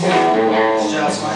Just my